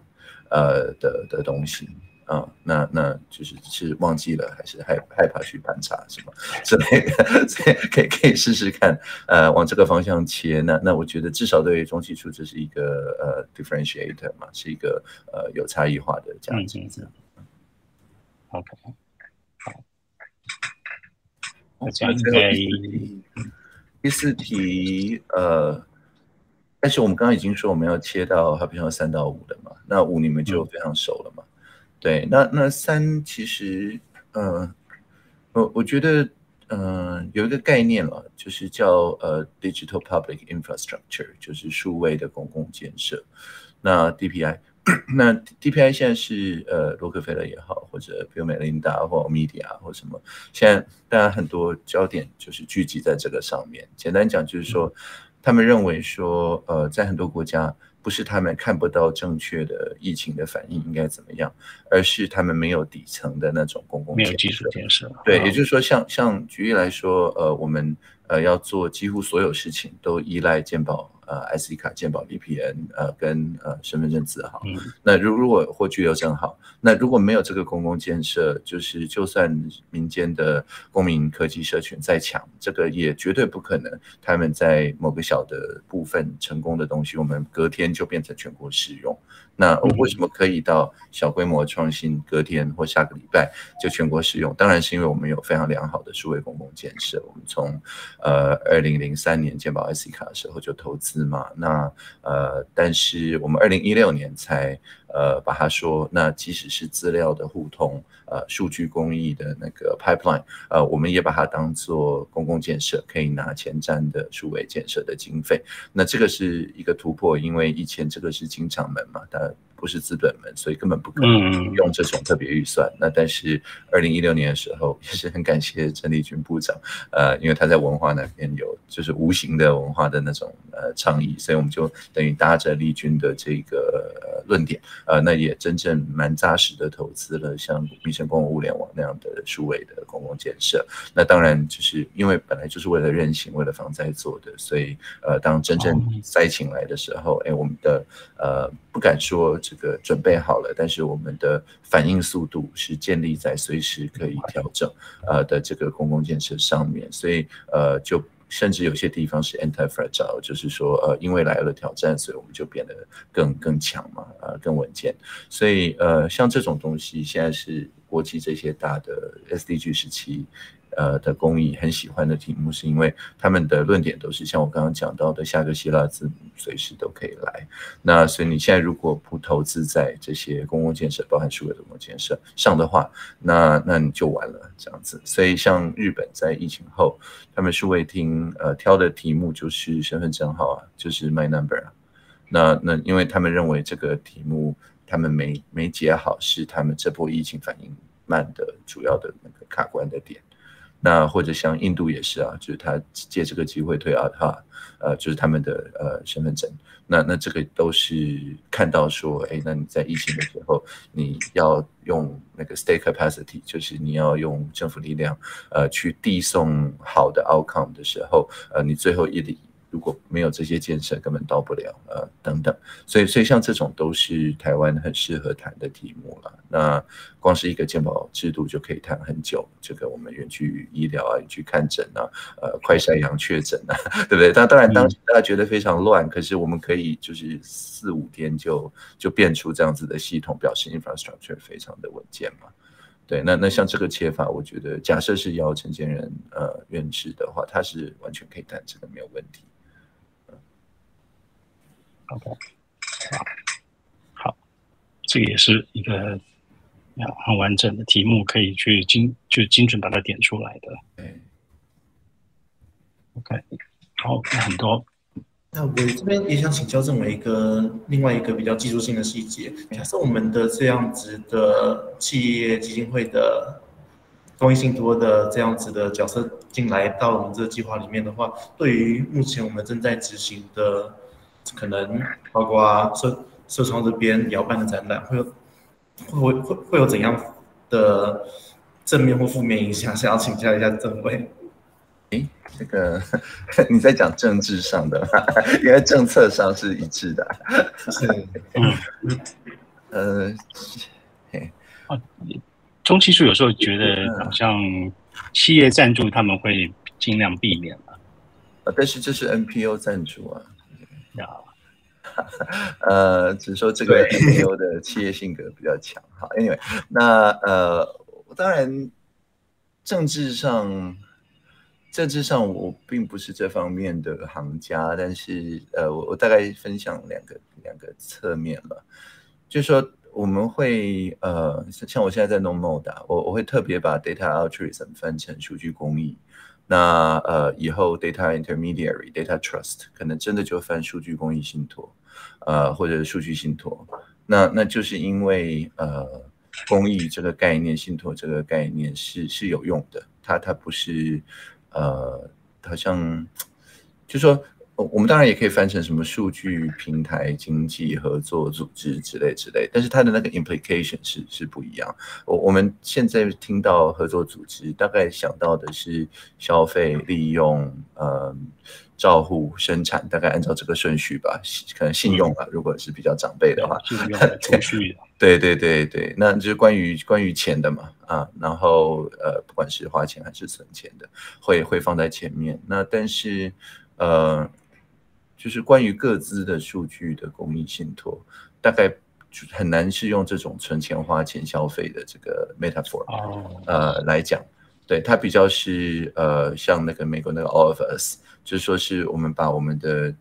呃的的东西。啊，那那就是是忘记了，还是害害怕去盘查什么之类的，所以可以可以试试看，呃，往这个方向切。那那我觉得至少对于中期处这是一个呃 differentiator 嘛，是一个呃有差异化的价值。OK，好。那这样应该第四题，呃，但是我们刚刚已经说我们要切到它比较三到五的嘛，那五你们就非常熟了嘛。对，那那三其实，呃，我我觉得，嗯，有一个概念了，就是叫呃，digital public infrastructure，就是数位的公共建设。那 DPI，那 DPI 现在是呃，洛克菲勒也好，或者比如美琳达或 media 或什么，现在大家很多焦点就是聚集在这个上面。简单讲就是说，他们认为说，呃，在很多国家。不是他们看不到正确的疫情的反应应该怎么样，而是他们没有底层的那种公共没有基础建设。对，也就是说，像像举例来说，呃，我们呃要做几乎所有事情都依赖健保。呃，IC 卡、健保、VPN，呃，跟呃身份证字号。那如如果或居留证号，那如果没有这个公共建设，就是就算民间的公民科技社群再强，这个也绝对不可能。他们在某个小的部分成功的东西，我们隔天就变成全国适用。那为什么可以到小规模创新，隔天或下个礼拜就全国适用？当然是因为我们有非常良好的数位公共建设。我们从呃二零零三年健保 IC 卡的时候就投资。是嘛，那呃，但是我们二零一六年才呃把它说，那即使是资料的互通，呃，数据公益的那个 pipeline，呃，我们也把它当做公共建设，可以拿前瞻的数位建设的经费。那这个是一个突破，因为以前这个是经常门嘛，它不是资本门，所以根本不可能用这种特别预算。那但是二零一六年的时候，也是很感谢陈立军部长，呃，因为他在文化那边有就是无形的文化的那种呃倡议，所以我们就等于搭着立军的这个论点，呃，那也真正蛮扎实的投资了像民生公共物联网那样的数位的公共建设。那当然就是因为本来就是为了韧性、为了防灾做的，所以呃，当真正灾情来的时候，哎，我们的呃不敢说。这个准备好了，但是我们的反应速度是建立在随时可以调整呃的这个公共建设上面，所以呃就甚至有些地方是 anti fragile，就是说呃因为来了挑战，所以我们就变得更更强嘛，呃更稳健，所以呃像这种东西现在是国际这些大的 SDG 时期。呃的公益很喜欢的题目，是因为他们的论点都是像我刚刚讲到的，下个希腊字母随时都可以来。那所以你现在如果不投资在这些公共建设，包含数位的公共建设上的话，那那你就完了这样子。所以像日本在疫情后，他们数位厅呃挑的题目就是身份证号啊，就是 My Number 啊。那那因为他们认为这个题目他们没没解好，是他们这波疫情反应。慢的主要的那个卡关的点。那或者像印度也是啊，就是他借这个机会推阿哈，呃，就是他们的呃身份证。那那这个都是看到说，哎，那你在疫情的时候，你要用那个 state capacity，就是你要用政府力量，呃，去递送好的 outcome 的时候，呃，你最后一里。如果没有这些建设，根本到不了，呃，等等，所以，所以像这种都是台湾很适合谈的题目了。那光是一个健保制度就可以谈很久，这个我们远距医疗啊，远距看诊啊，呃，快筛阳确诊啊，对不对？但当然，当时大家觉得非常乱，可是我们可以就是四五天就就变出这样子的系统，表示 infrastructure 非常的稳健嘛。对，那那像这个切法，我觉得假设是要陈建仁呃院士的话，他是完全可以谈这个没有问题。OK，好，好，这个也是一个很完整的题目，可以去精就精准把它点出来的。OK，好，那很多。那我这边也想请教郑伟一个另外一个比较技术性的细节。假设我们的这样子的企业基金会的公益信托的这样子的角色进来到我们这个计划里面的话，对于目前我们正在执行的。可能包括社社创这边也要办的展览，会有会会会有怎样的正面或负面影响？想要请教一下郑伟。诶，这个 你在讲政治上的，因为政策上是一致的。是，嗯，呃，啊，中期数有时候觉得好像企业赞助他们会尽量避免嘛。啊，但是这是 NPO 赞助啊。呀，呃，只是说这个 o 的企业性格比较强。好，Anyway，那呃，当然政治上，政治上我并不是这方面的行家，但是呃，我我大概分享两个两个侧面了，就是说我们会呃，像我现在在弄 Moda，我我会特别把 Data Altruism 分成数据公益。那呃，以后 data intermediary、data trust 可能真的就翻数据公益信托，呃，或者数据信托。那那就是因为呃，公益这个概念、信托这个概念是是有用的，它它不是呃，好像就说。我们当然也可以翻成什么数据平台经济合作组织之类之类，但是它的那个 implication 是是不一样。我我们现在听到合作组织，大概想到的是消费、利用、呃、照护、生产，大概按照这个顺序吧。可能信用啊，如果是比较长辈的话，信用储蓄。对对对对，那就是关于关于钱的嘛啊，然后呃，不管是花钱还是存钱的，会会放在前面。那但是呃。就是关于各自的数据的公益信托，大概很难是用这种存钱花钱消费的这个 metaphor，呃来讲，对它比较是呃像那个美国那个 All of Us，就是说是我们把我们的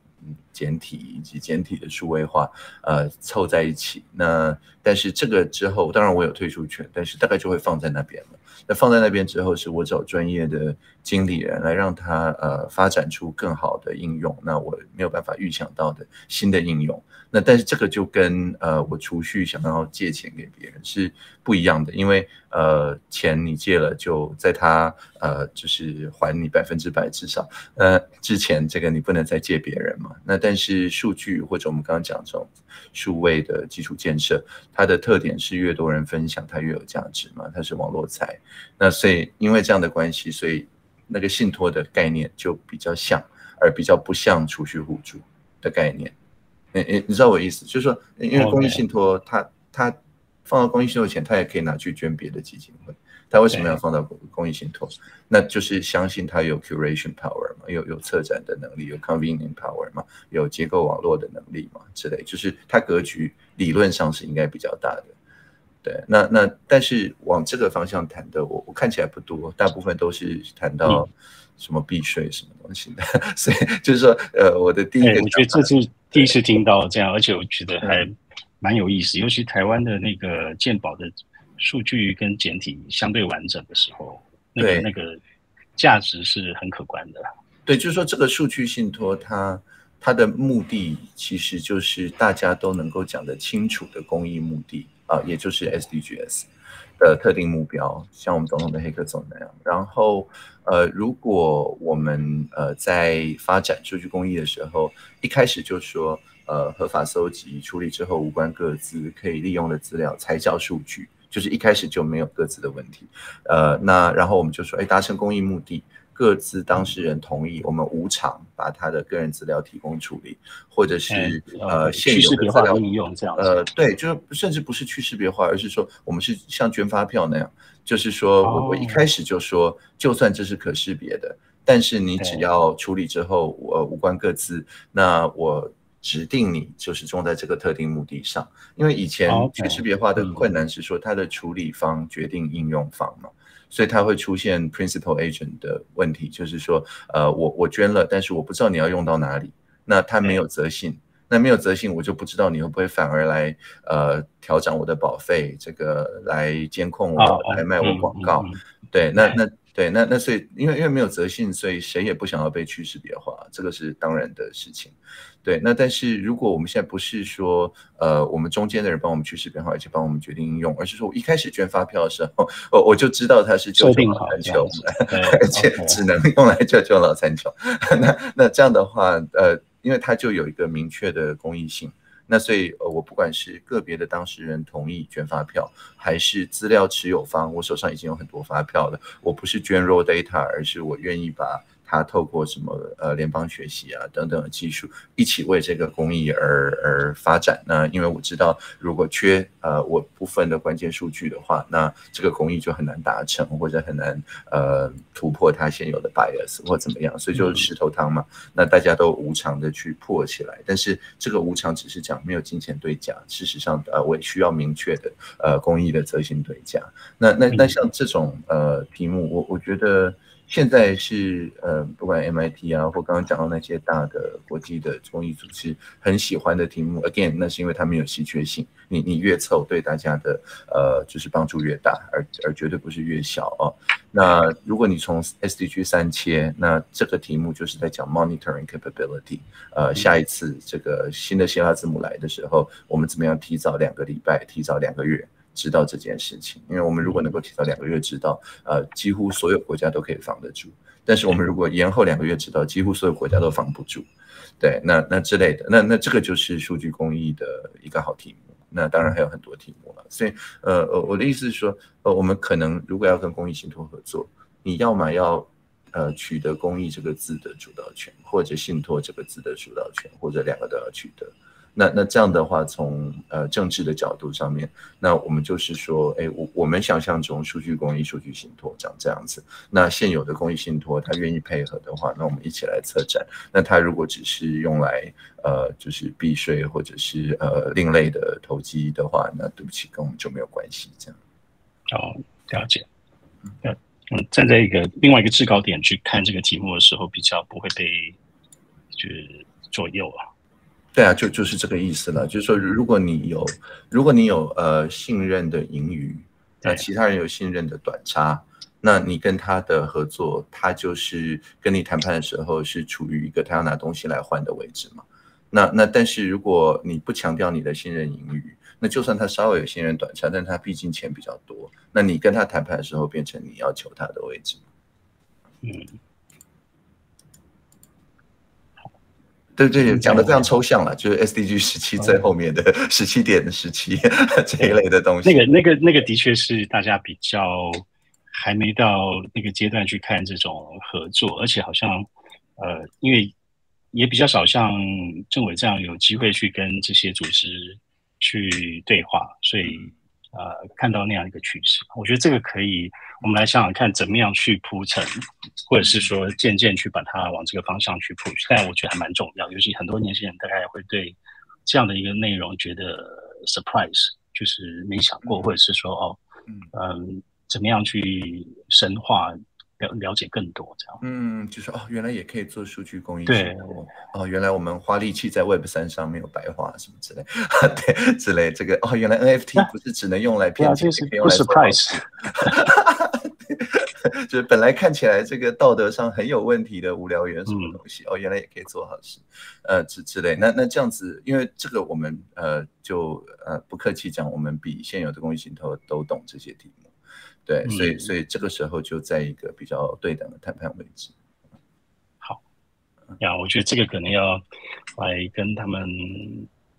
简体以及简体的数位化呃凑在一起，那但是这个之后，当然我有退出权，但是大概就会放在那边了。那放在那边之后，是我找专业的经理人来让他呃发展出更好的应用，那我没有办法预想到的新的应用。那但是这个就跟呃我储蓄想要借钱给别人是不一样的，因为呃钱你借了就在他呃就是还你百分之百至少，呃之前这个你不能再借别人嘛。那但是数据或者我们刚刚讲这种数位的基础建设，它的特点是越多人分享它越有价值嘛，它是网络财。那所以因为这样的关系，所以那个信托的概念就比较像，而比较不像储蓄互助的概念。你你你知道我意思，就是说，因为公益信托，它它放到公益信托钱，它也可以拿去捐别的基金会。它为什么要放到公益信托？那就是相信它有 curation power 嘛，有有策展的能力，有 convening power 嘛，有结构网络的能力嘛，之类。就是它格局理论上是应该比较大的。对，那那但是往这个方向谈的，我我看起来不多，大部分都是谈到什么避税什么东西的。所以就是说，呃，我的第一个，我觉得这是。第一次听到这样，而且我觉得还蛮有意思。尤其台湾的那个鉴宝的数据跟简体相对完整的时候，那个那个价值是很可观的。对，就是说这个数据信托，它它的目的其实就是大家都能够讲得清楚的公益目的啊，也就是 SDGs。的特定目标，像我们总统的黑客总那样。然后，呃，如果我们呃在发展数据公益的时候，一开始就说，呃，合法搜集处理之后无关各自可以利用的资料才叫数据，就是一开始就没有各自的问题。呃，那然后我们就说，哎，达成公益目的。各自当事人同意，我们无偿把他的个人资料提供处理，或者是呃现有的资料应用这样。呃，对，就是甚至不是去识别化，而是说我们是像捐发票那样，就是说我我一开始就说，就算这是可识别的，但是你只要处理之后，我无关各自，那我指定你就是用在这个特定目的上。因为以前去识别化的困难是说，它的处理方决定应用方嘛。所以它会出现 principal agent 的问题，就是说，呃，我我捐了，但是我不知道你要用到哪里，那它没有责信，那没有责信，我就不知道你会不会反而来呃调整我的保费，这个来监控我，来卖我广告，对，那那。对，那那所以因为因为没有责信，所以谁也不想要被去识别化，这个是当然的事情。对，那但是如果我们现在不是说，呃，我们中间的人帮我们去识别好，而且帮我们决定应用，而是说我一开始捐发票的时候，我我就知道它是救救老残穷，而且只能用来救救老残穷。那那这样的话，呃，因为它就有一个明确的公益性。那所以，呃，我不管是个别的当事人同意捐发票，还是资料持有方，我手上已经有很多发票了，我不是捐 raw data，而是我愿意把。他透过什么呃联邦学习啊等等的技术，一起为这个公益而而发展。那因为我知道，如果缺呃我部分的关键数据的话，那这个公益就很难达成，或者很难呃突破它现有的 bias 或怎么样。所以就是石头汤嘛。那大家都无偿的去破起来，但是这个无偿只是讲没有金钱对价。事实上，呃，我也需要明确的呃公益的责行对价。那那那像这种呃题目，我我觉得。现在是呃，不管 MIT 啊，或刚刚讲到那些大的国际的公益组织很喜欢的题目，again，那是因为他们有稀缺性。你你越凑，对大家的呃就是帮助越大，而而绝对不是越小哦。那如果你从 SDG 三切，那这个题目就是在讲 monitoring capability。呃，下一次这个新的希腊字母来的时候，我们怎么样提早两个礼拜，提早两个月？知道这件事情，因为我们如果能够提早两个月知道，呃，几乎所有国家都可以防得住。但是我们如果延后两个月知道，几乎所有国家都防不住。对，那那之类的，那那这个就是数据公益的一个好题目。那当然还有很多题目了。所以，呃呃，我的意思是说，呃，我们可能如果要跟公益信托合作，你要么要呃取得公益这个字的主导权，或者信托这个字的主导权，或者两个都要取得。那那这样的话，从呃政治的角度上面，那我们就是说，哎，我我们想象中数据公益、数据信托长这样子。那现有的公益信托，他愿意配合的话，那我们一起来策展。那他如果只是用来呃，就是避税或者是呃另类的投机的话，那对不起，跟我们就没有关系。这样。哦，了解。嗯，站在一个另外一个制高点去看这个题目的时候，比较不会被就是左右啊。对啊，就就是这个意思了。就是说，如果你有，如果你有呃信任的盈余，那其他人有信任的短差，那你跟他的合作，他就是跟你谈判的时候是处于一个他要拿东西来换的位置嘛。那那但是如果你不强调你的信任盈余，那就算他稍微有信任短差，但他毕竟钱比较多，那你跟他谈判的时候变成你要求他的位置。嗯。对对，讲的非常抽象了，就是 SDG 十七最后面的 十七点十七 这一类的东西。那个、那个、那个，的确是大家比较还没到那个阶段去看这种合作，而且好像呃，因为也比较少像政委这样有机会去跟这些组织去对话，所以。呃，看到那样一个趋势，我觉得这个可以，我们来想想看，怎么样去铺陈，或者是说渐渐去把它往这个方向去 push。但我觉得还蛮重要，尤其很多年轻人大概会对这样的一个内容觉得 surprise，就是没想过，或者是说哦，嗯，怎么样去深化。了了解更多这样，嗯，就是哦，原来也可以做数据公益，对，哦，原来我们花力气在 Web 三上没有白花什么之类，对，之类这个哦，原来 NFT 不是只能用来骗钱，可以用来 price，就是本来看起来这个道德上很有问题的无聊元素的东西，哦，原来也可以做好事，呃，之之类。那那这样子，因为这个我们呃就呃不客气讲，我们比现有的公益型投都懂这些题目，对，所以所以这个时候就在一个比较对等的谈判位置。好，呀，我觉得这个可能要来跟他们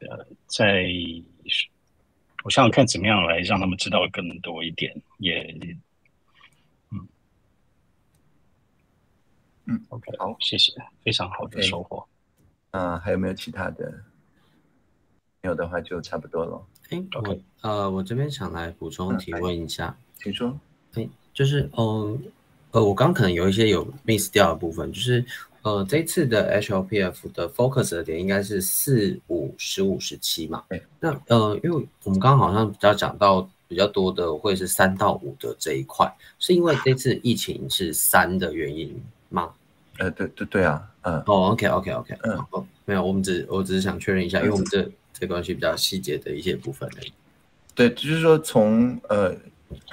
呃在。我想想看，怎么样来让他们知道更多一点，也，嗯，嗯，OK，好，谢谢，非常好的收获。啊，还有没有其他的？没有的话就差不多了。哎，我呃，我这边想来补充提问一下，请说。哎，就是嗯，呃，我刚可能有一些有 miss 掉的部分，就是。呃，这次的 HLPF 的 focus 的点应该是四五十五十七嘛？对。那呃，因为我们刚刚好像比较讲到比较多的会是三到五的这一块，是因为这次疫情是三的原因吗？呃，对对对啊，嗯。哦，OK OK OK，嗯，哦，没有，我们只我只是想确认一下，因为我们这这关系比较细节的一些部分而已。对，就是说从呃，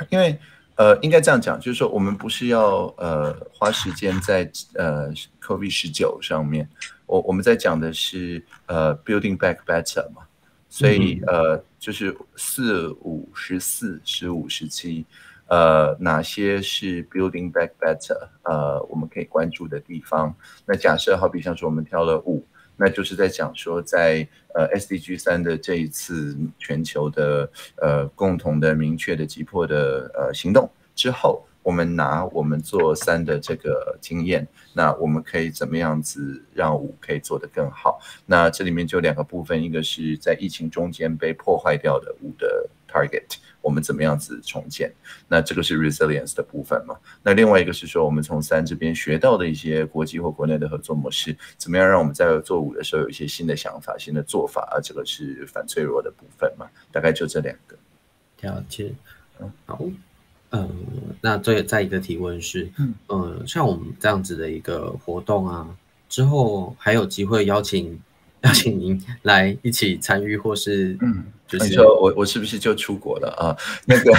因为。呃，应该这样讲，就是说我们不是要呃花时间在呃 COVID 十九上面，我我们在讲的是呃 building back better 嘛，所以呃就是四五十四十五十七，呃哪些是 building back better，呃我们可以关注的地方。那假设好比像说我们挑了五，那就是在讲说在呃 SDG 三的这一次全球的呃共同的明确的急迫的呃行动。之后，我们拿我们做三的这个经验，那我们可以怎么样子让五可以做得更好？那这里面就两个部分，一个是在疫情中间被破坏掉的五的 target，我们怎么样子重建？那这个是 resilience 的部分嘛？那另外一个是说，我们从三这边学到的一些国际或国内的合作模式，怎么样让我们在做五的时候有一些新的想法、新的做法啊？这个是反脆弱的部分嘛？大概就这两个。了解，嗯，好。嗯，那最再一个提问是，嗯，像我们这样子的一个活动啊，之后还有机会邀请 邀请您来一起参与，或是嗯，就是说我我是不是就出国了啊？那个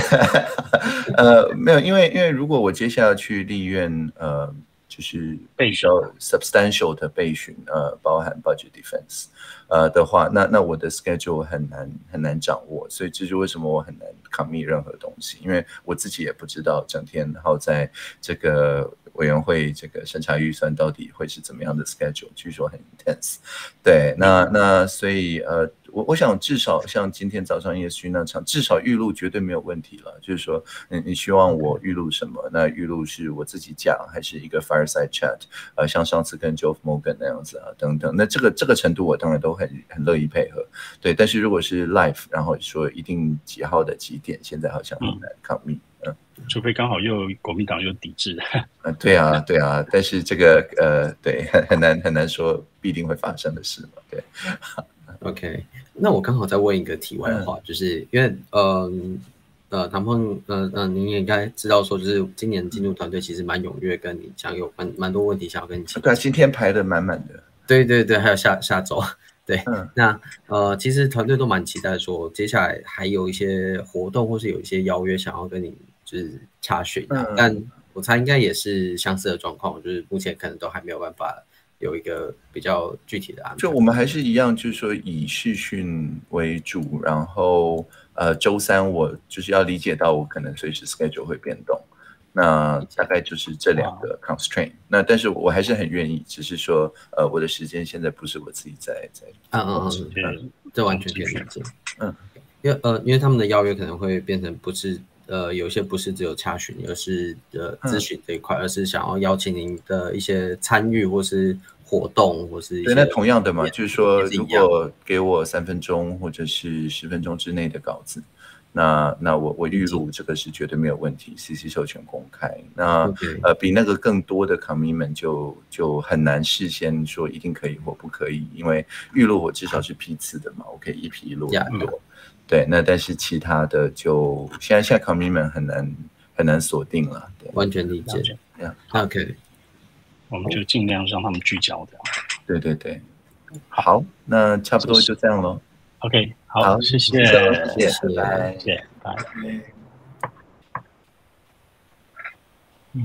呃，没有，因为因为如果我接下来去立院，呃，就是备较 substantial 的备询，呃，包含 budget defense。呃的话，那那我的 schedule 很难很难掌握，所以这是为什么我很难 commit 任何东西，因为我自己也不知道整天然后在这个委员会这个审查预算到底会是怎么样的 schedule，据说很 intense。对，那那所以呃。我我想至少像今天早上叶旭那场，至少预录绝对没有问题了。就是说，你你希望我预录什么？那预录是我自己讲，还是一个 fireside chat？呃，像上次跟 Joe Morgan 那样子啊，等等。那这个这个程度，我当然都很很乐意配合。对，但是如果是 live，然后说一定几号的几点，现在好像很难 commit。嗯，除非刚好又国民党又抵制。啊，对啊，对啊。但是这个呃，对，很很难很难说必定会发生的事嘛。对。OK，那我刚好再问一个题外话，就是因为呃呃，唐鹏呃呃，您也应该知道说，就是今年进入团队其实蛮踊跃，跟你讲有蛮蛮多问题想要跟你请。对，今天排的满满的。对对对，还有下下周，对，那呃，其实团队都蛮期待说，接下来还有一些活动或是有一些邀约想要跟你就是查询，但我猜应该也是相似的状况，就是目前可能都还没有办法。有一个比较具体的安排，就我们还是一样，就是说以视讯为主，然后呃，周三我就是要理解到我可能随时 schedule 会变动，那大概就是这两个 constraint。那但是我还是很愿意，只是说呃，我的时间现在不是我自己在在，嗯嗯嗯，这完全可以理解，嗯，因为呃，因为他们的邀约可能会变成不是。呃，有些不是只有查询，而是呃咨询这一块，而是想要邀请您的一些参与，或是活动，或是对，那同样的嘛，就是说，如果给我三分钟或者是十分钟之内的稿子，那那我我预录这个是绝对没有问题，CC 授权公开。那呃，比那个更多的 commitment 就就很难事先说一定可以或不可以，因为预录我至少是批次的嘛，我可以一批一录很多。对，那但是其他的就现在现在 commitment 很难很难锁定了，对，完全理解。这样，OK，我们就尽量让他们聚焦的。对对对，好，那差不多就这样喽。OK，好，谢谢，谢谢，拜拜，谢谢，拜。嗯。